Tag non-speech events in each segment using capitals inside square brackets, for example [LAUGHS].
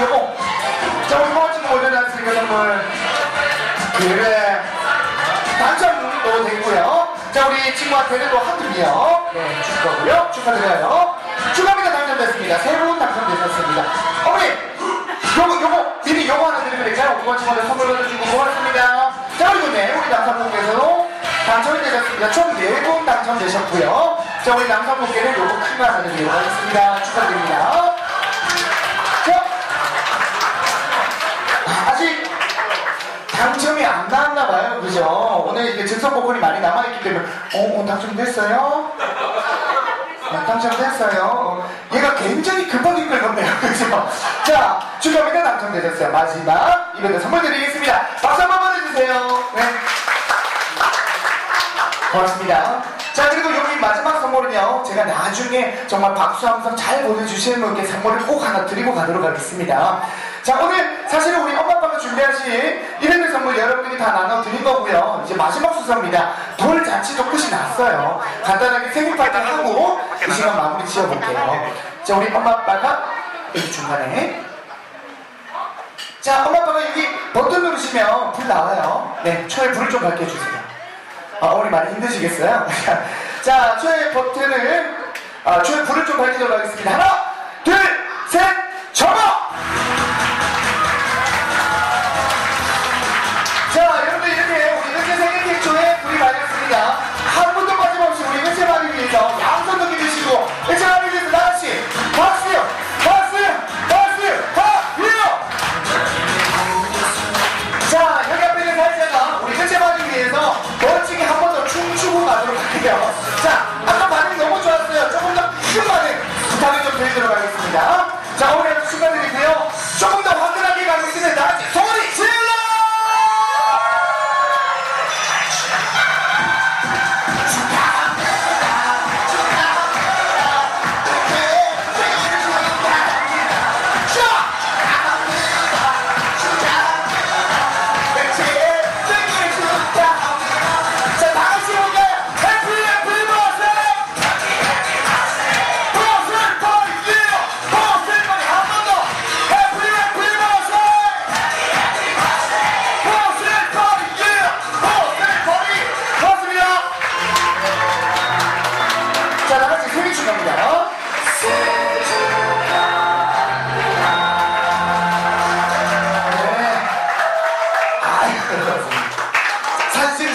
우리 멋진 오전 않습니까, 선물. 그래. 당첨도 되고요. 자, 우리 친구한테는 또 하트비요. 네, 줄 거고요. 축하드려요. 축하합니다. 당첨됐습니다. 세분 당첨되셨습니다. 어머니! 요거, 요거, 미리 요거 하나 드리면 될까요? 이번 친구한테 선물 받아주고 고맙습니다. 자, 그리고 네, 우리 남성분께서도 당첨이 되셨습니다. 총네분 당첨되셨고요. 자, 우리 남성분께는 요거 큰거 하나 드리도록 하겠습니다. 축하드립니다. 오늘 이게 보컬이 많이 남아있기 때문에, 어, 어 당첨됐어요? 아, 당첨됐어요. 어, 얘가 굉장히 급하게 끌었네요. 그죠? 자, 축하합니다. 당첨되셨어요. 마지막 이벤트 선물 드리겠습니다. 박수 한번 보내주세요. 네. 고맙습니다. 자, 그리고 여기 마지막 선물은요, 제가 나중에 정말 박수 함성 잘 보내주시는 분께 선물을 꼭 하나 드리고 가도록 하겠습니다. 자, 오늘 사실은 우리 엄마 아빠가 준비하신 선물 여러분들이 다 나눠드린 거고요. 이제 마지막 수사입니다. 돌 잔치도 끝이 났어요. 간단하게 생일 파티 하고 이 시간 마무리 지어볼게요. 자, 우리 엄마 아빠가 여기 중간에 자, 엄마 아빠가 여기 버튼 누르시면 불 나와요. 네, 초에 불을 좀 밝혀주세요. 아, 어머니 많이 힘드시겠어요? [LAUGHS] 자, 초의 버튼을, 아, 초의 불을 좀 밝히도록 하겠습니다. 하나,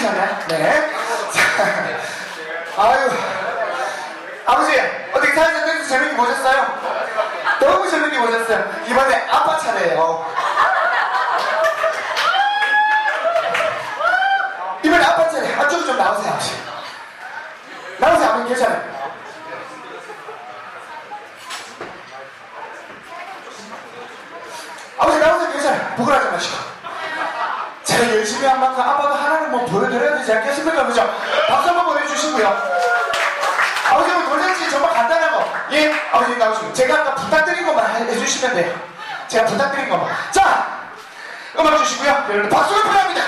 찍으셨나요? 네. 자, 아유. 아버지, 어떻게 사진 찍는지 재밌게 보셨어요? 너무 재밌게 보셨어요. 이번에 아빠 차례예요. 이번에 아빠 차례. 안쪽으로 좀 나오세요, 아버지. 나오세요, 아버지 괜찮아요. 아버지 나오세요, 괜찮아요. 부끄러워하지 마시고. 열심히 한 만큼 아빠도 하나는 뭐 보여드려야 되지 않겠습니까? 그죠? 박수 한번 보내주시고요. 아버지 오늘 돌잔치 정말 간단한 거. 예, 아버지 나오시고. 제가 아까 부탁드린 것만 해- 해주시면 돼요. 제가 부탁드린 것만. 자, 음악 주시고요. 여러분 박수를 부탁합니다.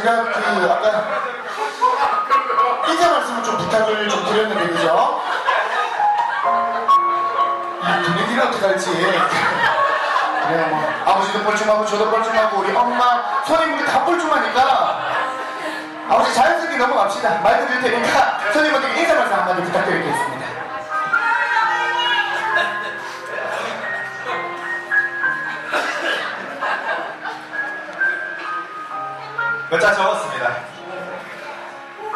제가 그 아까 인사 말씀을 좀 부탁을 좀 드렸는데 그죠? 이 분위기를 어떻게 할지. 그래 뭐 아버지도 뻘쭘하고 저도 뻘쭘하고 우리 엄마 손님분들 다 뻘쭘하니까 아버지 자연스럽게 넘어갑시다. 말 드릴 테니까 손님분들께 인사 말씀 한마디 부탁드리겠습니다 몇자 적었습니다.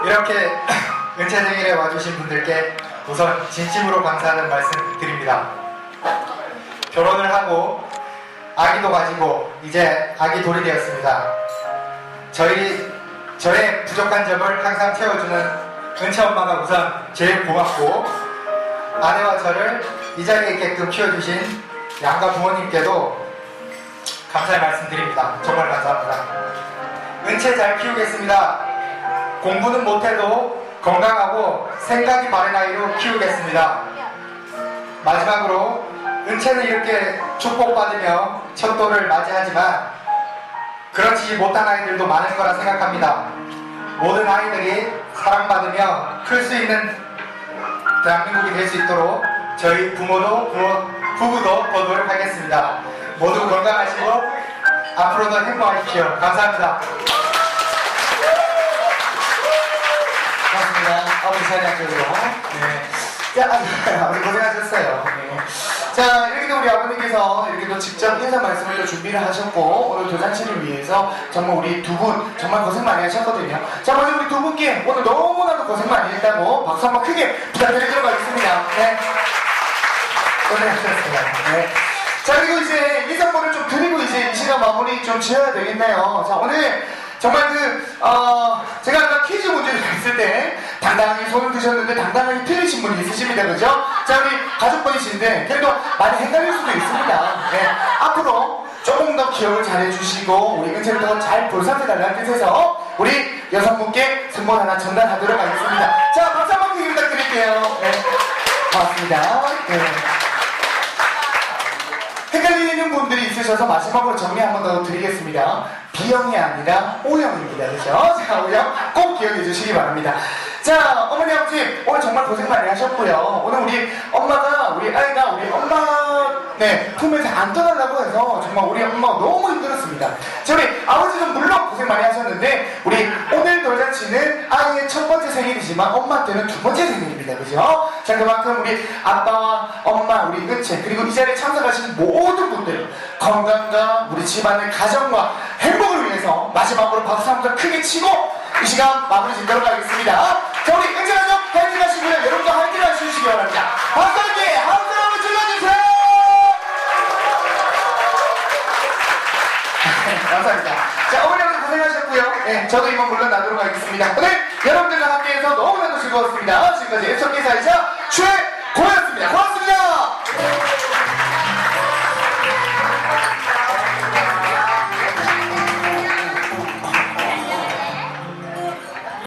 이렇게 [CLEARS THROAT] 은채생일에 와주신 분들께 우선 진심으로 감사하는 말씀 드립니다. 결혼을 하고 아기도 가지고 이제 아기 돌이 되었습니다. 저희 저의 부족한 점을 항상 채워주는 은채 엄마가 우선 제일 고맙고 아내와 저를 이 자리에 있게끔 키워주신 양가 부모님께도 감사의 말씀 드립니다. 정말 감사합니다. 은채 잘 키우겠습니다. 공부는 못해도 건강하고 생각이 바른 아이로 키우겠습니다. 마지막으로 은채는 이렇게 축복받으며 첫 돌을 맞이하지만 그렇지 못한 아이들도 많을 거라 생각합니다. 모든 아이들이 사랑받으며 클 수 있는 대한민국이 될 수 있도록 저희 부모도 부모, 부부도 더 노력하겠습니다. 모두 건강하시고 앞으로도 행복하십시오. 감사합니다. 고맙습니다. 아버지 자리 앉으세요. 네. 자, 아, 우리 고생하셨어요. 네. 자, 이렇게 또 우리 아버님께서 이렇게 또 직접 인사 말씀을 또 준비를 하셨고, 오늘 도잔치를 위해서 정말 우리 두 분 정말 고생 많이 하셨거든요. 자, 먼저 우리 두 분께 오늘 너무나도 고생 많이 했다고 박수 한번 크게 부탁드리도록 하겠습니다. 네. 고생하셨습니다. 네. 자, 그리고 이제 이 선물을 좀 드리고 이제 이 시간 마무리 좀 지어야 되겠네요. 자, 오늘 정말 그, 어, 제가 아까 퀴즈 문제를 냈을 때 당당하게 손을 드셨는데 당당하게 틀리신 분이 있으십니다. 그죠? 자, 우리 가족분이신데 그래도 많이 헷갈릴 수도 있습니다. 네. 앞으로 조금 더 기억을 잘 해주시고 우리 은채를 더잘 볼살펴달라는 뜻에서 우리 여성분께 선물 하나 전달하도록 하겠습니다. 자, 박수 한번 크게 부탁드릴게요. 네. 고맙습니다. 네. 헷갈리는 분들이 있으셔서 마지막으로 정리 한 번 더 드리겠습니다. B형이 아니라 O형입니다. 그죠? 자, O형 꼭 기억해 주시기 바랍니다. 자, 어머니, 아버지, 오늘 정말 고생 많이 하셨고요. 오늘 우리 엄마가, 우리 아이가 우리 엄마, 네, 품에서 안 떠나려고 해서 정말 우리 엄마 너무 힘들었습니다. 자, 우리 아버지는 물론 고생 많이 하셨는데, 우리 오늘 돌잔치는 아이의 첫 번째 생일이지만 엄마한테는 두 번째 생일입니다. 그죠? 자, 그만큼 우리 아빠와 엄마, 우리 은채, 그리고 이 자리에 참석하신 모든 분들, 건강과 우리 집안의 가정과 행복을 위해서 마지막으로 박수 한번 크게 치고 이 시간 마무리 짓도록 하겠습니다. 네, 저도 이만 물러나도록 하겠습니다. 오늘 여러분들과 함께해서 너무나도 즐거웠습니다. 지금까지 앱석기사이자 최